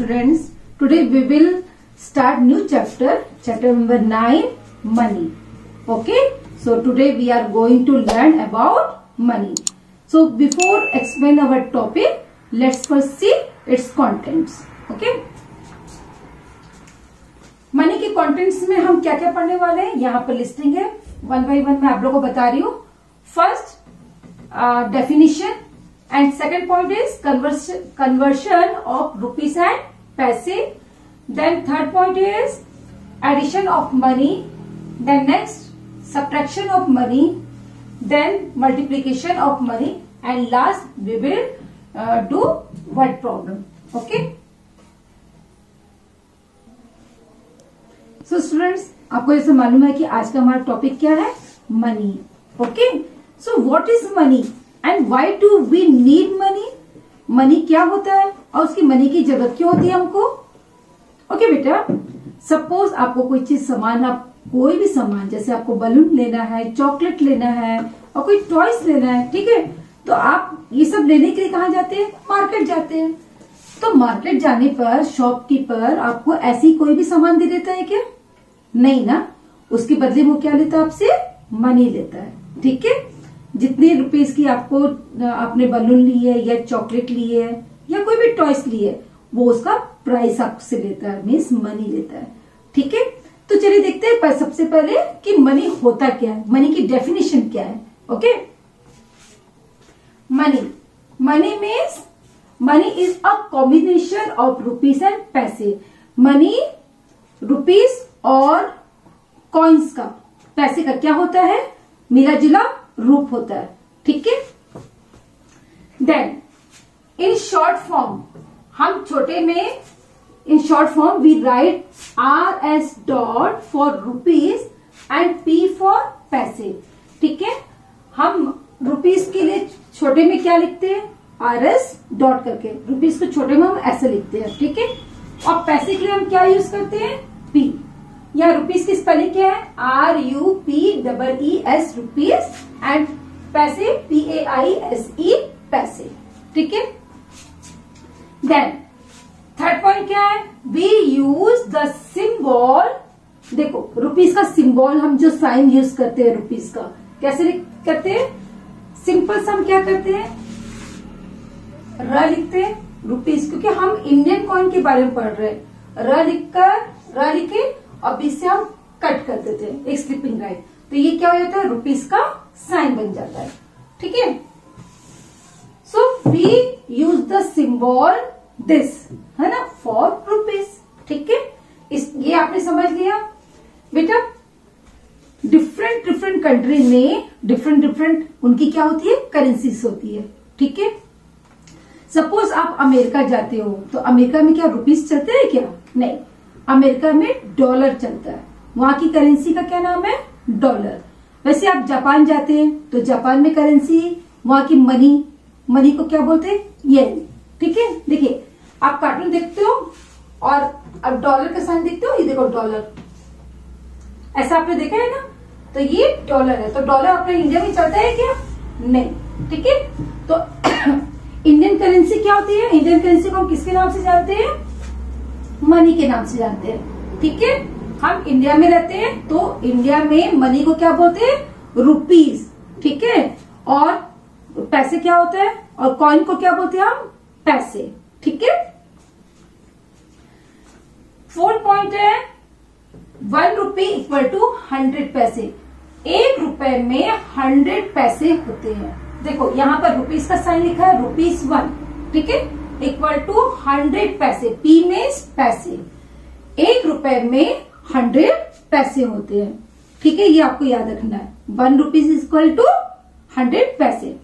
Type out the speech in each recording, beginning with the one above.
students, today we will start new chapter, chapter number 9, money. Okay, so today we are going to learn about money. So before explain our topic, let's first see its contents. Okay. Money के contents में हम क्या क्या पढ़ने वाले हैं यहाँ पर लिस्टिंग है वन बाई वन मैं आप लोगों को बता रही हूँ first definition and second point is conversion of rupees and paise then third point is addition of money then next subtraction of money then multiplication of money and last we will do word problem okay so students आपको ऐसे मालूम है कि आज का हमारा topic क्या है? Money okay so what is money and why do we need money money क्या होता है? और उसकी मनी की ज़रूरत क्यों होती है हमको? ओके okay, बेटा सपोज़ आपको कोई चीज़ सामान आप कोई भी सामान जैसे आपको बलून लेना है चॉकलेट लेना है और कोई टॉयस लेना है ठीक है? तो आप ये सब लेने के लिए कहा जाते हैं? मार्केट जाते हैं। तो मार्केट जाने पर शॉपकीपर आपको ऐसी कोई भी सामान दे देता है क्या? नहीं ना? उसके बदले वो क्या लेता है आपसे? मनी लेता है। ठीक है? जितने रुपीज़ की आपको आपने बलून ली है, या चॉकलेट ली है, या कोई भी टॉयस ली है, वो उसका प्राइस आपसे लेता है मीन्स मनी लेता है। ठीक है? तो चलिए देखते हैं पर सबसे पहले कि मनी होता क्या है मनी की डेफिनेशन क्या है okay money money means money is a combination of rupees and paise money rupees और कॉइन्स का। पैसे का क्या होता है? मिला जुला रूप होता है। ठीक है? देन इन शॉर्ट फॉर्म हम छोटे में in short form we write R S dot for rupees and P for paise. ठीक है? हम रुपीज़ के लिए छोटे में क्या लिखते हैं? आर एस डॉट करके। रुपीज़ को छोटे में हम ऐसे लिखते हैं। ठीक है? और पैसे के लिए हम क्या यूज़ करते हैं? पी या रुपीज़ की स्पेलिंग क्या है? R U P double E S rupees and paise P A I S E paise. ठीक है? देन थर्ड पॉइंट क्या है? वी यूज़ द सिंबल देखो रुपीज़ का सिंबल हम जो साइन यूज़ करते हैं रुपीज़ का, कैसे करते हैं? सिंपल से हम क्या करते हैं? र लिखते हैं रुपीज़ क्योंकि हम इंडियन कॉइन के बारे में पढ़ रहे हैं। र लिखकर र लिखे बीच से हम कट कर देते हैं, एक स्लिपिंग राइट तो ये क्या हो जाता है रुपीज़ का साइन बन जाता है। ठीक है? So we use the symbol this है ना? फॉर रुपीज़ ठीक है? इस, ये आपने समझ लिया? बेटा डिफरेंट डिफरेंट कंट्री में डिफरेंट डिफरेंट उनकी क्या होती है? करेंसीज होती है। ठीक है? सपोज़ आप अमेरिका जाते हो तो अमेरिका में क्या रुपीज़ चलते हैं क्या? नहीं। अमेरिका में डॉलर चलता है। वहाँ की करेंसी का क्या नाम है? डॉलर। वैसे आप जापान जाते हैं तो जापान में करेंसी, वहाँ की मनी मनी को क्या बोलते हैं? ये ठीक है? देखिए, आप कार्टून देखते हो और अब डॉलर का साइन देखते हो, ये देखो डॉलर। ऐसा आपने देखा है ना? तो ये डॉलर है। तो डॉलर अपने इंडिया में चलता है क्या? नहीं। ठीक है? तो इंडियन करेंसी क्या होती है? इंडियन करेंसी को हम किसके नाम से जानते हैं? मनी के नाम से जानते हैं। ठीक है? हम इंडिया में रहते हैं तो इंडिया में मनी को क्या बोलते हैं? रुपीज़ ठीक है? और पैसे क्या होते हैं? और कॉइन को क्या बोलते हैं हम? पैसे। ठीक है? फोर्थ पॉइंट है one rupee equal to hundred पैसे। एक रुपए में हंड्रेड पैसे होते हैं। देखो, यहाँ पर रुपीज़ का साइन लिखा है रुपीज़ वन ठीक है? इक्वल टू हंड्रेड पैसे पी में पैसे। एक रुपए में हंड्रेड पैसे होते हैं। ठीक है, ये आपको याद रखना है। One rupees equal to hundred पैसे।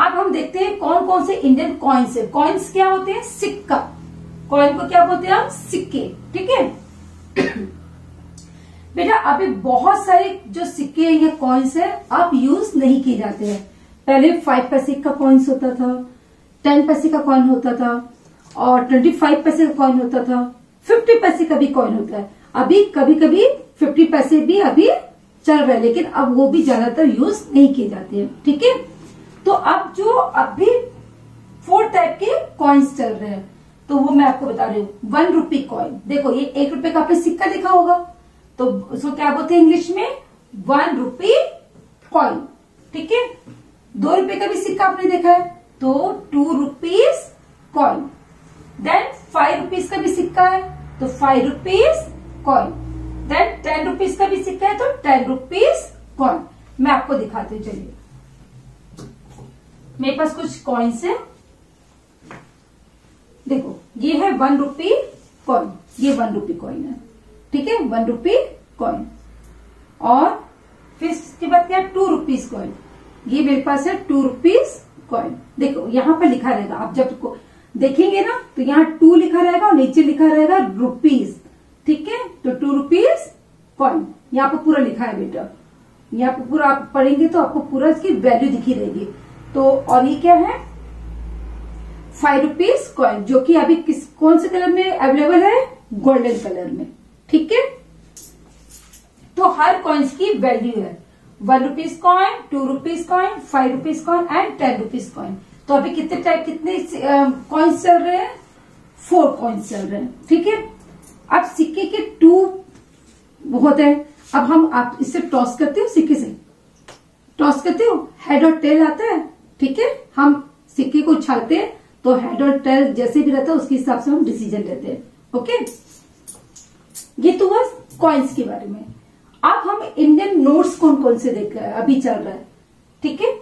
अब हम देखते हैं कौन कौन से इंडियन कॉइन्स है। कॉइन्स क्या होते हैं? सिक्का। कॉइन को क्या बोलते हैं हम? सिक्के। ठीक है? बेटा, अभी बहुत सारे जो सिक्के या कॉइन्स है अब यूज़ नहीं किए जाते हैं। पहले फाइव पैसे का कॉइन्स होता था। टेन पैसे का कॉइन होता था और ट्वेंटी फाइव पैसे का कॉइन होता था फिफ्टी पैसे का भी कॉइन होता है। अभी कभी कभी फिफ्टी पैसे भी अभी चल रहे लेकिन अब वो भी ज़्यादातर यूज़ नहीं किए जाते हैं, ठीक है? तो अब जो अभी फोर टाइप के कॉइन्स चल रहे हैं तो वो मैं आपको बता रही हूँ वन रुपी कॉइन देखो, ये एक रुपए का आपने सिक्का देखा होगा तो उसको क्या बोलते हैं इंग्लिश में? वन रुपी कॉइन ठीक है? दो रुपए का भी सिक्का आपने देखा है तो two rupees coin then five rupees का भी सिक्का है तो five rupees coin then ten rupees का भी सिक्का है तो टेन रुपीज़ कॉइन मैं आपको दिखाती हूँ, चलिए। मेरे पास कुछ कॉइन्स है। देखो, ये है वन रुपी कॉइन ये वन रुपी कॉइन है। ठीक है? वन रुपी कॉइन और फिर इसके बाद क्या टू रुपीज़ कॉइन ये मेरे पास है टू रुपीज़ कॉइन देखो, यहाँ पर लिखा रहेगा, आप जब को देखेंगे ना तो यहाँ टू लिखा रहेगा और नीचे लिखा रहेगा रुपीज़ ठीक है? तो टू रुपीज़ कॉइन यहाँ पर पूरा लिखा है बेटा। यहाँ पर पूरा आप पढ़ेंगे तो आपको पूरा इसकी वैल्यू दिखी रहेगी। तो और ये क्या है? फाइव रुपीज़ कॉइन जो कि अभी किस, कौन से कलर में अवेलेबल है? गोल्डन कलर में। ठीक है? तो हर कॉइन्स की वैल्यू है। One rupees coin two rupees coin five rupees coin and ten rupees coin तो अभी कितने टाइप कितने कॉइन्स चल रहे हैं? फोर कॉइन्स चल रहे हैं। ठीक है? अब सिक्के के टू होते हैं। अब हम आप इससे टॉस करते हो सिक्के से। टॉस करते हो हेड और टेल आता है। ठीक है? हम सिक्के को उछालते हैं तो हेड और टेल जैसे भी रहता है, उसके हिसाब से हम डिसीज़न लेते हैं। ओके ये तो हुआ कॉइन्स के बारे में। अब हम इंडियन नोट्स कौन कौन से देख रहे हैं? अभी चल रहा है। ठीक है?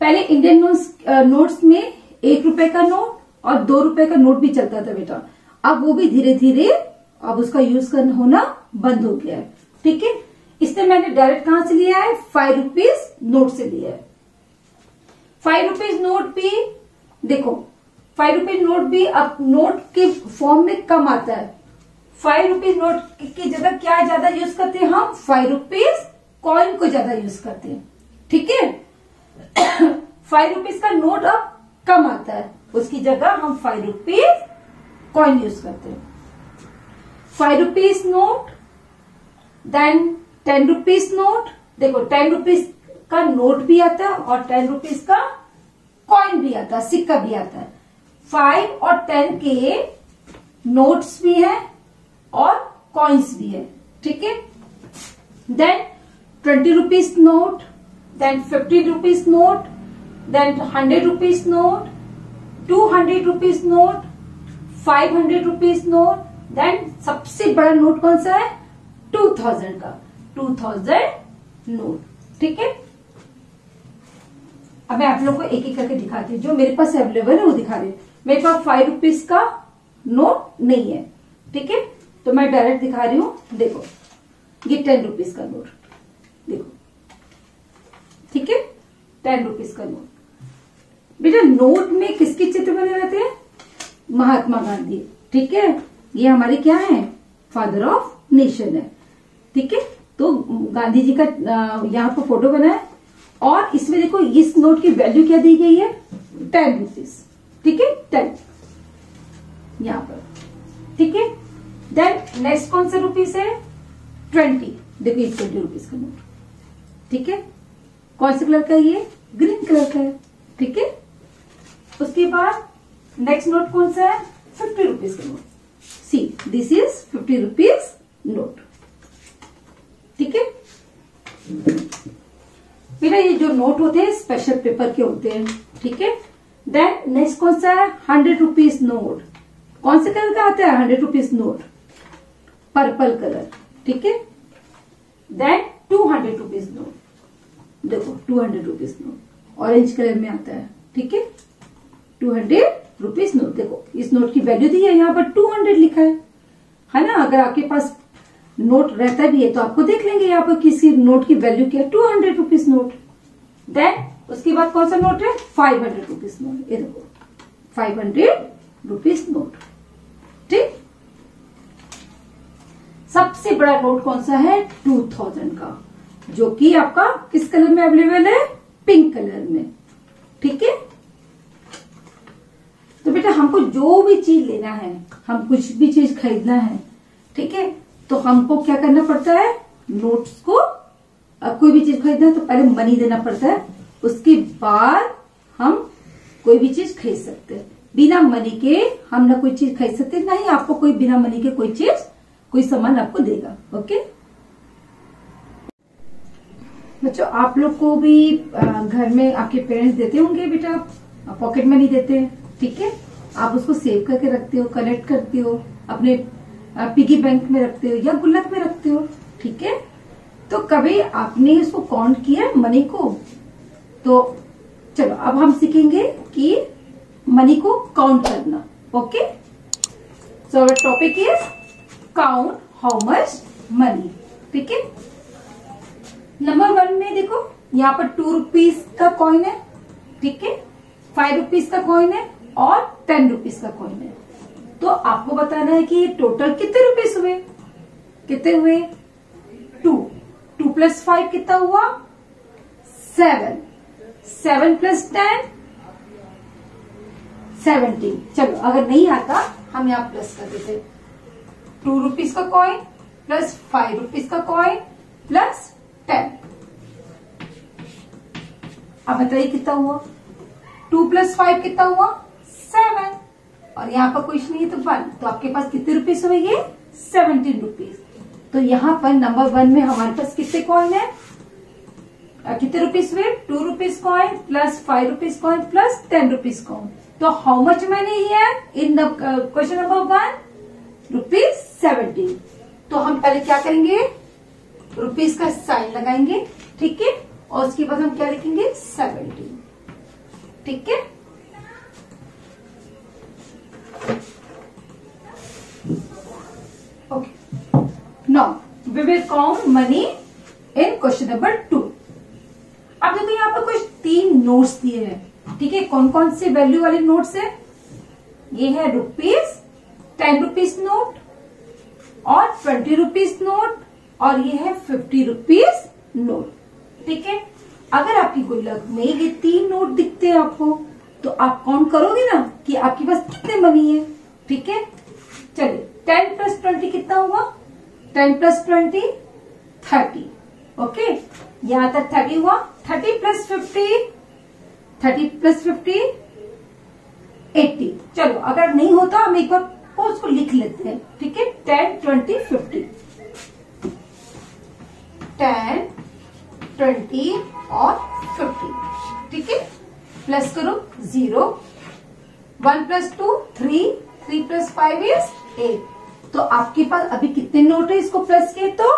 पहले इंडियन नोट्स नोट्स में एक रुपए का नोट और दो रुपए का नोट भी चलता था बेटा। अब वो भी धीरे धीरे, अब उसका यूज़ करना होना बंद हो गया है। ठीक है? इसने मैंने डायरेक्ट कहाँ से लिया है? फाइव रुपीज़ नोट से लिया है। फाइव रुपीज़ नोट भी, देखो फाइव रुपीज़ नोट भी अब नोट के फॉर्म में कम आता है। फाइव रुपीज़ नोट की जगह क्या ज़्यादा यूज़ करते हैं हम? फाइव रुपीज़ कॉइन को ज़्यादा यूज़ करते हैं। ठीक है? फाइव रुपीज़ का नोट अब कम आता है। उसकी जगह हम फाइव रुपीज़ कॉइन यूज़ करते हैं। Five rupees note, then ten rupees note. देखो, टेन रुपीज़ का नोट भी आता है और टेन रुपीज़ का कॉइन भी आता है, सिक्का भी आता है। फाइव और टेन के नोट्स भी है। और कॉइन्स भी है, ठीक है? Then twenty rupees note then fifty rupees note then hundred rupees note two hundred rupees note five hundred rupees note then सबसे बड़ा नोट कौन सा है? टू थाउज़ेंड का टू थाउज़ेंड नोट ठीक है? अब मैं आप लोग को एक एक करके दिखाती हूँ, जो मेरे पास अवेलेबल है वो दिखा रही हूँ। मेरे पास फाइव रुपीज़ का नोट नहीं है, ठीक है? तो मैं डायरेक्ट दिखा रही हूँ। देखो, ये टेन रुपीज़ का नोट देखो, ठीक है? टेन रुपीज़ का नोट बेटा नोट में किसके चित्र बने रहते हैं? महात्मा गांधी। ठीक है? ये हमारे क्या है? फादर ऑफ़ नेशन है। ठीक है? तो गांधी जी का यहाँ पर फ़ोटो बना है। और इसमें देखो, इस नोट की वैल्यू क्या दी गई है? टेन रुपीज़ ठीक है? टेन यहाँ पर। ठीक है? देन नेक्स्ट कौन से रुपीज़ है? ट्वेंटी देखो ये ट्वेंटी रुपीज़ का नोट ठीक है? कौन से कलर का ये? ग्रीन कलर का है. ठीक है? उसके बाद नेक्स्ट नोट कौन सा है? फिफ्टी रुपीज़ का note see this is fifty rupees note ठीक है? मेरा ये जो नोट होते हैं स्पेशल पेपर के होते हैं. ठीक है? देन नेक्स्ट कौन सा है? हंड्रेड रुपीज़ नोट कौन से कलर का आता है? Hundred rupees note purple colour ठीक है? Then two hundred rupees note देखो two hundred rupees note orange colour में आता है, ठीक है? टू हंड्रेड रुपीज़ नोट देखो, इस नोट की वैल्यू दी है, यहाँ पर टू हंड्रेड लिखा है। है ना? अगर आपके पास नोट रहता भी है तो आपको देख लेंगे यहाँ पर किसी नोट की वैल्यू क्या है। Two hundred rupees note then उसके बाद कौन सा नोट है? फाइव हंड्रेड रुपीज़ नोट ये देखो फाइव हंड्रेड रुपीज़ नोट ठीक? सबसे बड़ा नोट कौन सा है? टू थाउज़ेंड का, जो कि आपका किस कलर में अवेलेबल है? पिंक कलर में। ठीक है? तो बेटा हमको जो भी चीज़ लेना है, हम कुछ भी चीज़ खरीदना है, ठीक है? तो हमको क्या करना पड़ता है? नोट्स को, अब कोई भी चीज़ खरीदना है तो पहले मनी देना पड़ता है, उसके बाद हम कोई भी चीज़ खरीद सकते हैं। बिना मनी के हम ना कोई चीज़ खरीद सकते, ना ही आपको कोई, बिना मनी के कोई चीज़ कोई सामान आपको देगा ओके बच्चों, आप लोग को भी घर में आपके पेरेंट्स देते होंगे बेटा पॉकेट मनी देते हैं, ठीक है? आप उसको सेव करके रखते हो कलेक्ट करते हो, अपने पिगी बैंक में रखते हो या गुल्लक में रखते हो, ठीक है? तो कभी आपने उसको काउंट किया मनी को? तो चलो, अब हम सीखेंगे कि मनी को काउंट करना okay so topic is count how much money ठीक है? नंबर वन में देखो, यहाँ पर टू रुपीज़ का कॉइन है, ठीक है? फाइव रुपीज़ का कॉइन है और टेन रुपीज़ का कॉइन है। तो आपको बताना है कि ये टोटल कितने रुपीज़ हुए? कितने हुए? टू टू प्लस फाइव कितना हुआ? Seven seven plus ten seventeen चलो, अगर नहीं आता, हम यहाँ प्लस कर देते। टू रुपीज़ का कॉइन प्लस फाइव रुपीज़ का कॉइन प्लस टेन अब बताइए कितना हुआ? टू प्लस फाइव कितना हुआ? सेवन और यहाँ पर कुछ नहीं है तो वन तो आपके पास कितने रुपीज़ हुए ये? सेवनटीन रुपीज़ तो यहाँ पर नंबर वन में हमारे पास कितने कॉइन है? कितने रुपीज़ हुए? Two rupees coin plus five rupees coin plus ten rupees coin तो हाउ मच मनी है in the question number one rupees seventeen तो हम पहले क्या करेंगे? रुपीज़ का साइन लगाएँगे, ठीक है? और उसके बाद हम क्या लिखेंगे? सेवेंटीन ठीक है? Okay no we will count money in question number two अब देखो यहाँ पर कुछ तीन नोट्स दिए हैं, ठीक है? कौन कौन से वैल्यू वाले नोट्स है? ये है रुपीज़ टेन रुपीज़ नोट और ट्वेंटी रुपीज़ नोट और ये है फिफ्टी रुपीज़ नोट। ठीक है? अगर आपकी गुल्लक में ये तीन नोट दिखते हैं आपको तो आप काउंट करोगे ना कि आपके पास कितने मनी है। ठीक है? चलिए टेन प्लस ट्वेंटी कितना हुआ? Ten plus twenty thirty okay? यहाँ तक थर्टी हुआ। Thirty plus fifty thirty plus fifty eighty चलो, अगर नहीं होता, हम एक बार उसको लिख लेते हैं, ठीक है? Ten twenty fifty ten twenty और फिफ्टी ठीक है? प्लस करो zero one plus two three three plus five is eight तो आपके पास अभी कितने नोट है इसको प्लस किए तो?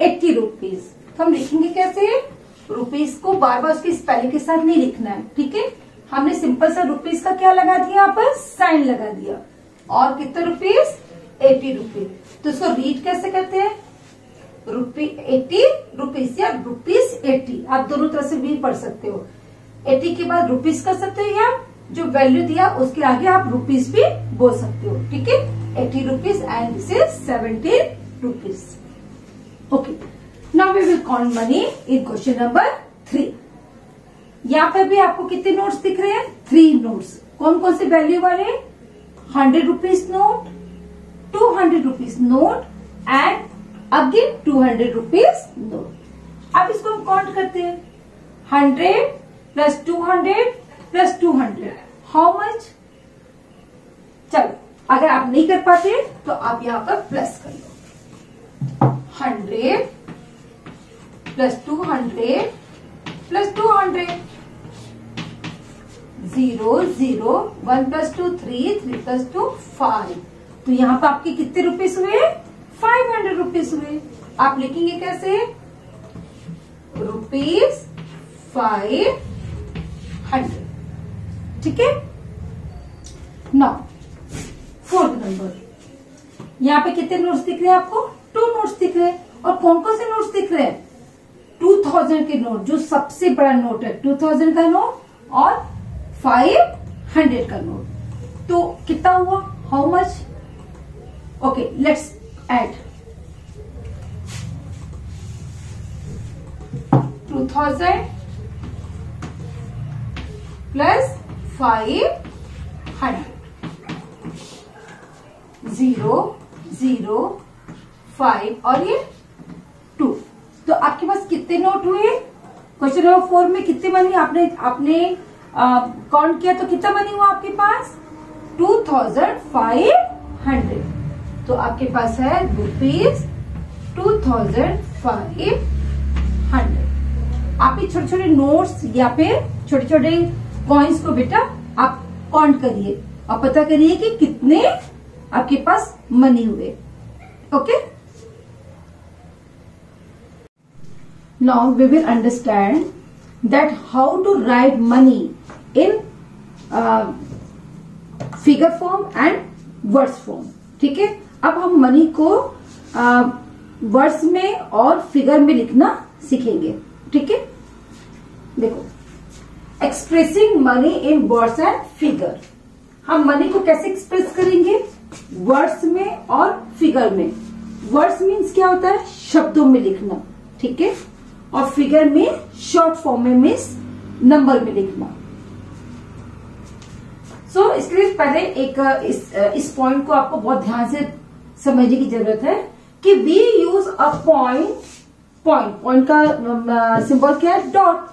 एट्टी रुपीज़ तो हम लिखेंगे कैसे? रुपीज़ को बार बार उसकी स्पेलिंग के साथ नहीं लिखना है, ठीक है? हमने सिंपल सा रुपीज़ का क्या लगा दिया यहाँ पर? साइन लगा दिया। और कितने रुपीज़ एटी रुपीज़ तो इसको रीड कैसे कहते हैं? रुपी एटी रुपीज़ या रुपीज़ एटी आप दोनों तरह से भी पढ़ सकते हो. एटी के बाद रुपीज़ कर सकते हो या जो वैल्यू दिया, उसके आगे आप रुपीज़ भी बोल सकते हो. ठीक है? Eighty rupees and this is seventeen rupees okay now we will count money in question number three यहाँ पे भी आपको कितने नोट्स दिख रहे हैं? थ्री नोट्स कौन कौन से वैल्यू वाले hundred rupees note, two hundred rupees note and again two hundred rupees note अब इसको हम काउंट करते हैं। Hundred plus two hundred plus two hundred how much चलो, अगर आप नहीं कर पाते तो आप यहाँ पर प्लस कर लो। Hundred plus two hundred plus two hundred zero zero one plus two three three plus two five. तो यहाँ पर आपके कितने रुपीज़ हुए? फाइव हंड्रेड रुपीज़ हुए। आप लिखेंगे कैसे? Rupees five hundred. ठीक है? नौ फोर्थ नंबर यहाँ पे कितने नोट्स दिख रहे हैं आपको? टू नोट्स दिख रहे हैं। और कौन कौन से नोट्स दिख रहे हैं? टू थाउज़ेंड के नोट जो सबसे बड़ा नोट है। टू थाउज़ेंड का नोट और फाइव हंड्रेड का नोट तो कितना हुआ? How much okay let's add two thousand plus five hundred zero zero five और ये टू तो आपके पास कितने नोट हुए? क्वेश्चन नंबर फोर में कितने मनी आपने आपने काउंट किया तो कितना मनी हुआ आपके पास? टू थाउज़ेंड फाइव हंड्रेड तो आपके पास है rupees two thousand five hundred आप छोटे छोटे नोट्स या फिर छोटे छोटे कॉइन्स को बेटा आप काउंट करिए। और पता करिए कि कितने आपके पास मनी हुए। Okay now we will understand that how to write money in figure form and words form ठीक है? अब हम मनी को वर्ड्स uh, में और फिगर में लिखना सीखेंगे। ठीक है? देखो expressing money in words and figure हम मनी को कैसे एक्सप्रेस करेंगे? वर्ड्स में और फिगर में। वर्ड्स मीन्स क्या होता है? शब्दों में लिखना। ठीक है? और फिगर में शॉर्ट फॉर्म में मीन्स नंबर में लिखना सो so, इसके लिए पहले एक इस, इस पॉइंट को आपको बहुत ध्यान से समझने की ज़रूरत है कि we use a point point point का सिंबल क्या है? Dot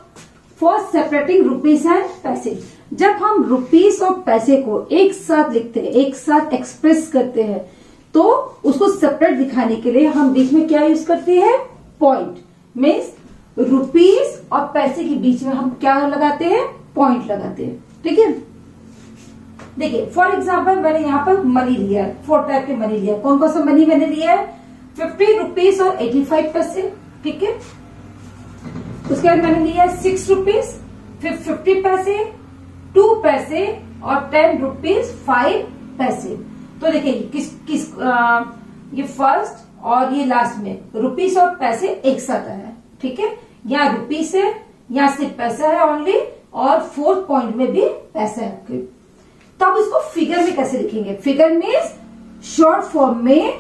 for separating rupees and paise जब हम रुपीज़ और पैसे को एक साथ लिखते हैं एक साथ एक्सप्रेस करते हैं तो उसको सेपरेट दिखाने के लिए हम बीच में क्या यूज़ करते हैं? पॉइंट मीन्स रुपीज़ और पैसे के बीच में हम क्या लगाते हैं? पॉइंट लगाते हैं। ठीक है? देखिए फॉर एग्ज़ाम्पल मैंने यहाँ पर मनी लिया है। फोर टाइप के मनी लिया कौन कौन सा मनी मैंने लिया है? फिफ्टी रुपीज़ और एटी फाइव पैसे ठीक है? उसके बाद मैंने लिया है सिक्स रुपीज़ फिर फिफ्टी पैसे टू पैसे और टेन रुपीज़ फाइव पैसे तो देखिए किस किस आ, ये फ़र्स्ट और ये लास्ट में। रुपीस और पैसे एक साथ है ठीक है? यहाँ रुपीस है यहाँ सिर्फ़ पैसा है ओनली और फोर्थ पॉइंट में भी पैसा है। okay. तो अब इसको फिगर में कैसे लिखेंगे? फिगर मीन्स शॉर्ट फॉर्म में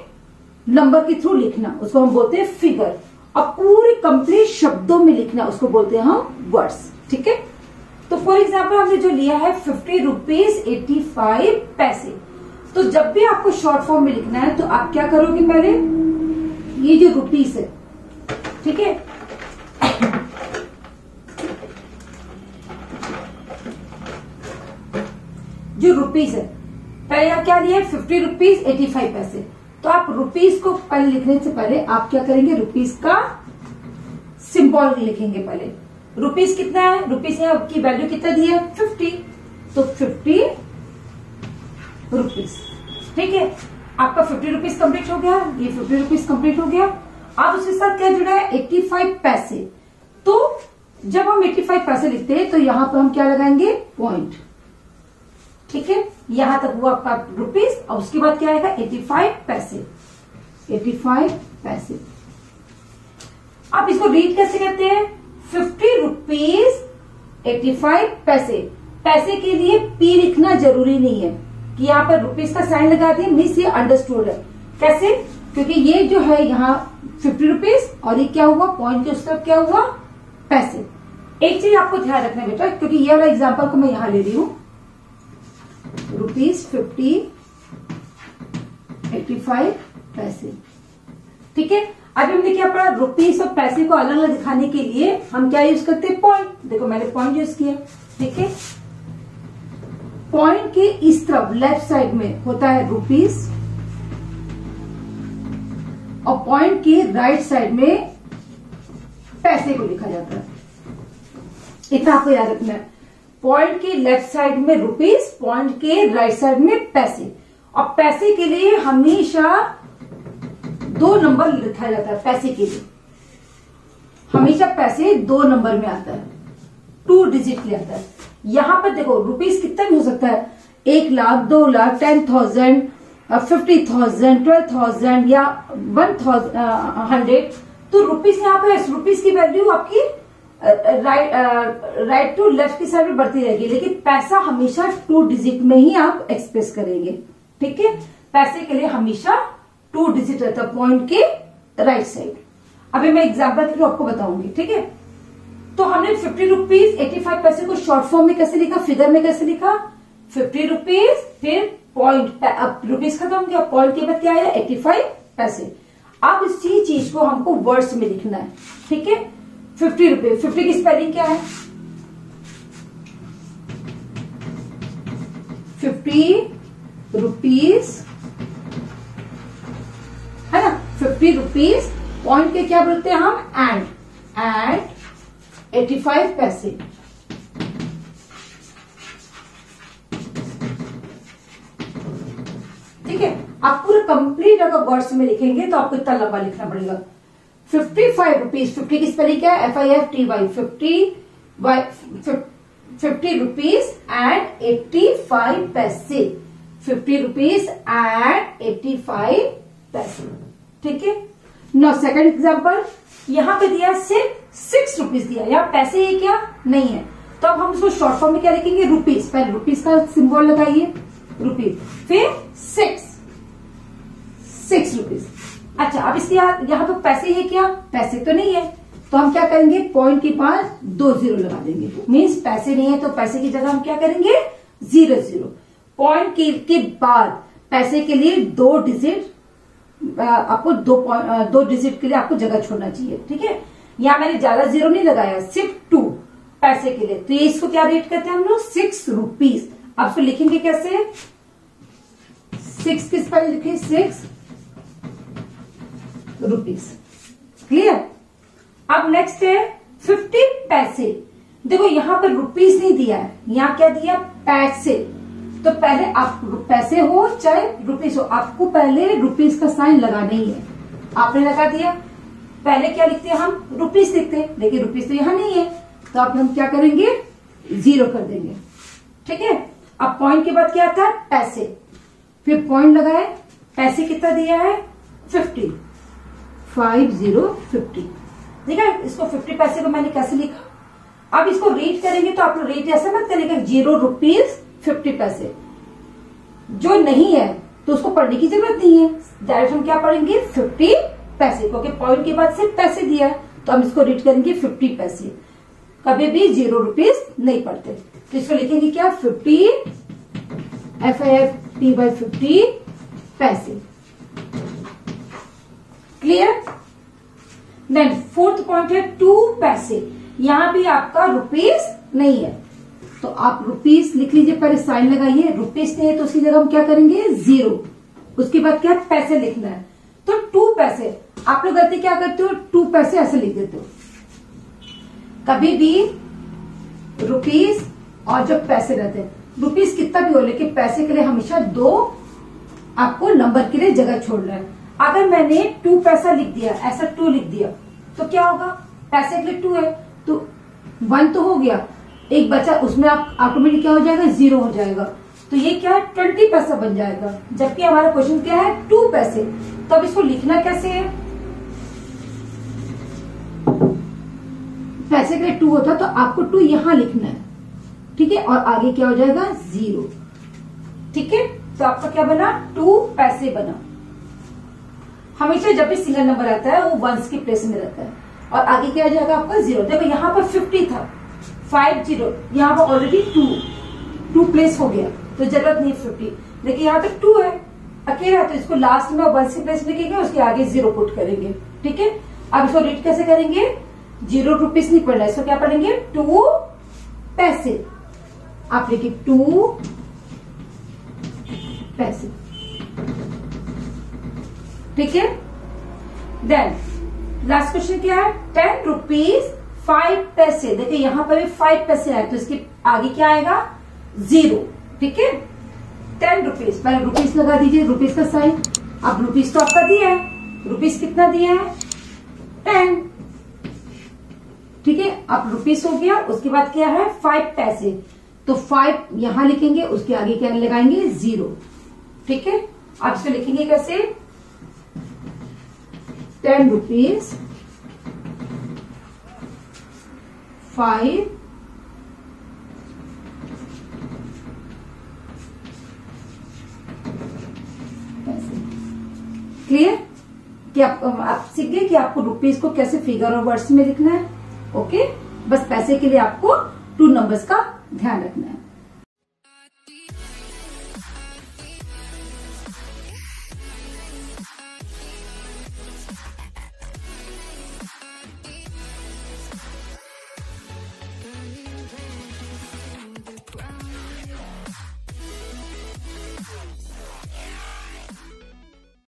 नंबर के थ्रू लिखना। उसको हम बोलते हैं फिगर और पूरे कंप्लीट शब्दों में लिखना, उसको बोलते हैं हम वर्ड्स ठीक है? तो फॉर एग्ज़ाम्पल हमने जो लिया है फिफ्टी रुपीज़ एटी फाइव पैसे। तो जब भी आपको शॉर्ट फॉर्म में लिखना है तो आप क्या करोगे पहले? ये जो रुपीज़ है। ठीक है? रुपीज़ है। पहले यहाँ क्या है फिफ्टी रुपीज़ एटी फाइव पैसे। तो आप रुपीज़ को पहले लिखने से पहले आप क्या करेंगे? रुपीज़ का सिंबल लिखेंगे पहले। रुपीज़ कितना है? रुपीज़ यहाँ की वैल्यू कितना दी है? फिफ्टी तो फिफ्टी रुपीज़ ठीक है? आपका फिफ्टी रुपीज़ कंप्लीट हो गया। ये फिफ्टी रुपीज़ कंप्लीट हो गया। अब उसके साथ क्या जुड़ा है? एट्टी फाइव पैसे। तो जब हम एट्टी फाइव पैसे लिखते हैं तो यहाँ पर हम क्या लगाएँगे? पॉइंट ठीक है? यहाँ तक हुआ आपका रुपीज़ और उसके बाद क्या आएगा? एटी फाइव पैसे। एटी फाइव पैसे। आप इसको रीड कैसे करते हैं? फिफ्टी रुपीज़ एटी फाइव पैसे। पैसे के लिए पी लिखना ज़रूरी नहीं है कि यहाँ पर रुपीज़ का साइन लगा दिए मिस ये अंडरस्टूड है। कैसे? क्योंकि ये जो है यहाँ फिफ्टी रुपीज़ और ये क्या हुआ? पॉइंट के उस तरफ़ क्या हुआ? पैसे। एक चीज़ आपको ध्यान रखना बेटा, क्योंकि ये वाला एग्ज़ाम्पल को मैं यहाँ ले रही हूँ। रुपीज़ फिफ्टी एट्टी फाइव पैसे। ठीक है? अभी हम देखिए अपना रुपीज़ और पैसे को अलग अलग दिखाने के लिए हम क्या यूज़ करते हैं? पॉइंट देखो, मैंने पॉइंट यूज़ किया। ठीक है? पॉइंट के इस तरफ़ लेफ़्ट साइड में होता है रुपीज़ और पॉइंट के राइट साइड में पैसे को लिखा जाता है। इतना आपको याद रखना है। पॉइंट के लेफ़्ट साइड में रुपीज़ पॉइंट के राइट साइड में पैसे। और पैसे के लिए हमेशा दो नंबर लिखा जाता है, पैसे के लिए। हमेशा पैसे दो नंबर में आता है, टू डिजिट ले आता है। यहाँ पर देखो रुपीज़ कितना भी हो सकता है, एक लाख, दो lakh, ten thousand, fifty thousand, twelve thousand या वन थाउज़ेंड हंड्रेड। तो रुपीज़ यहाँ पे रुपीज़ की वैल्यू आपकी राइट राइट टू लेफ़्ट की साइड में बढ़ती रहेगी लेकिन पैसा हमेशा टू डिजिट में ही आप एक्सप्रेस करेंगे, ठीक है? पैसे के लिए हमेशा टू डिजिट रहता पॉइंट के राइट साइड अभी मैं एग्ज़ाम्पल के आपको बताऊँगी, ठीक है? तो हमने फिफ्टी रुपीज़ एटी फाइव पैसे को शॉर्ट फॉर्म में कैसे लिखा फिगर में कैसे लिखा? फिफ्टी रुपीज़ फिर पॉइंट रुपीज़ खत्म किया पॉइंट के बाद क्या आया? एटी फाइव पैसे। अब इसी चीज़ को हमको वर्ड्स में लिखना है, ठीक है? फिफ्टी रुपए फिफ्टी की स्पेलिंग क्या है? फिफ्टी रुपीज़ है ना? फिफ्टी रुपीज़ पॉइंट के क्या बोलते हैं हम? एंड एंड एटी फाइव पैसे। ठीक है? आप पूरा कंप्लीट अगर वर्ड्स में लिखेंगे तो आपको इतना लंबा लिखना पड़ेगा। फिफ्टी फाइव रुपीज़ फिफ्टी की स्पेलिंग क्या है? F I F T Y fifty fifty rupees and eighty five paise fifty rupees and eighty five paise ठीक है? नो सेकंड एग्ज़ाम्पल यहाँ पे दिया सिर्फ़ सिक्स रुपीज़ दिया. यहाँ पैसे ये क्या? नहीं है. तो अब हम इसको शॉर्ट फॉर्म में क्या लिखेंगे? रुपीज़ पहले रुपीज़ का सिंबल लगाइए. रुपीज़ फिर सिक्स सिक्स रुपीज़ अच्छा अब इसके यहाँ तो पैसे है क्या? पैसे तो नहीं है। तो हम क्या करेंगे? पॉइंट के पास दो ज़ीरो लगा देंगे। मीन्स पैसे नहीं है तो पैसे की जगह हम क्या करेंगे? ज़ीरो ज़ीरो पॉइंट के, के बाद पैसे के लिए दो डिजिट आपको दो दो डिजिट के लिए आपको जगह छोड़ना चाहिए। ठीक है? यहाँ मैंने ज़्यादा ज़ीरो नहीं लगाया सिर्फ़ टू पैसे के लिए। तो ये इसको क्या रेट करते हैं हम लोग? सिक्स रुपीज़ आप इसको लिखेंगे कैसे? सिक्स किस पर लिखे? सिक्स रुपीज़ क्लियर अब नेक्स्ट है फिफ्टी पैसे. देखो, यहाँ पर रुपीज़ नहीं दिया है. यहाँ क्या दिया? पैसे. तो पहले आप पैसे हो, चाहे रुपीज़ हो. आपको पहले रुपीज़ का साइन लगाना ही है. आपने लगा दिया? पहले क्या लिखते हैं हम? रुपीज़ लिखते हैं. लेकिन रुपीज़ तो यहाँ नहीं है. तो अब हम क्या करेंगे? ज़ीरो कर देंगे. ठीक है? अब पॉइंट के बाद क्या आता है? पैसे. फिर पॉइंट लगाए. पैसे कितना दिया है? फिफ्टी फाइव ज़ीरो फिफ्टी है इसको फिफ्टी पैसे को मैंने कैसे लिखा? अब इसको रेट करेंगे तो आप लोग रीड ऐसा मत करेंगे ज़ीरो रुपीज़ फिफ्टी पैसे। जो नहीं है तो उसको पढ़ने की ज़रूरत नहीं है। डायरेक्ट हम क्या पढ़ेंगे? फिफ्टी पैसे। क्योंकि पॉइंट के बाद सिर्फ़ पैसे दिया है तो हम इसको रीड करेंगे फिफ्टी पैसे। कभी भी ज़ीरो रुपीज़ नहीं पढ़ते। तो इसको लिखेंगे क्या? Fifty F I F T Y fifty पैसे। क्लियर देन फोर्थ पॉइंट है टू पैसे. यहाँ भी आपका रुपीज़ नहीं है. तो आप रुपीस लिख लीजिए, पहले साइन लगाइए रुपीस नहीं है तो उसकी जगह हम क्या करेंगे? ज़ीरो उसके बाद क्या पैसे लिखना है? तो टू पैसे. आप लोग गलती क्या करते हो? टू पैसे ऐसे लिख देते हो. कभी भी रुपीस और जब पैसे रहते हैं रुपीस कितना भी हो, लेकिन पैसे के लिए हमेशा दो आपको नंबर के लिए जगह छोड़ना है. अगर मैंने टू पैसा लिख दिया, ऐसा टू लिख दिया तो क्या होगा? पैसे के लिए टू है तो वन तो हो गया। एक बचा, उसमें आप ऑटोमेटिक क्या हो जाएगा? ज़ीरो हो जाएगा। तो ये क्या है? ट्वेंटी पैसा बन जाएगा। जबकि हमारा क्वेश्चन क्या है? टू पैसे। तो अब इसको लिखना कैसे है? पैसे के लिए टू होता तो आपको टू यहाँ लिखना है। ठीक है? और आगे क्या हो जाएगा? ज़ीरो। ठीक है? तो आपका क्या बना? टू पैसे बना। हमेशा जब भी सिंगल नंबर आता है, वो वंस की प्लेस में रहता है। और आगे क्या जाएगा आपका? ज़ीरो देखो, यहाँ पर फिफ्टी था। फाइव ज़ीरो यहाँ पर ऑलरेडी टू टू प्लेस हो गया। तो ज़रूरत नहीं फिफ्टी देखिए, यहाँ तक टू है। अकेला तो इसको लास्ट में वन सी प्लेस लिखेंगे उसके आगे ज़ीरो पुट करेंगे। ठीक है? अब इसको रीड कैसे करेंगे? ज़ीरो रुपीज़ नहीं पढ़ना इसको क्या पढ़ेंगे? टू पैसे। आप लिखिए टू पैसे। ठीक है? देन लास्ट क्वेश्चन क्या है? टेन रुपीज़ फाइव पैसे देखिए, यहाँ पर भी फाइव पैसे आए तो इसके आगे क्या आएगा? ज़ीरो ठीक है? टेन रुपीज़ पहले रुपीज़ लगा दीजिए रुपीज़ का साइन अब रुपीज़ तो आपका दिया है. रुपीज़ कितना दिया है? टेन ठीक है? अब रुपीज़ हो गया, उसके बाद क्या है? फाइव पैसे तो फाइव यहाँ लिखेंगे, उसके आगे क्या लगाएँगे? ज़ीरो ठीक है? आप इसको लिखेंगे कैसे? टेन रुपीज़ फाइव क्लियर कि आप, आप सीख गए कि आपको रुपीज़ को कैसे फिगर और वर्ड्स में लिखना है? ओके बस पैसे के लिए आपको टू नंबर्स का ध्यान रखना है।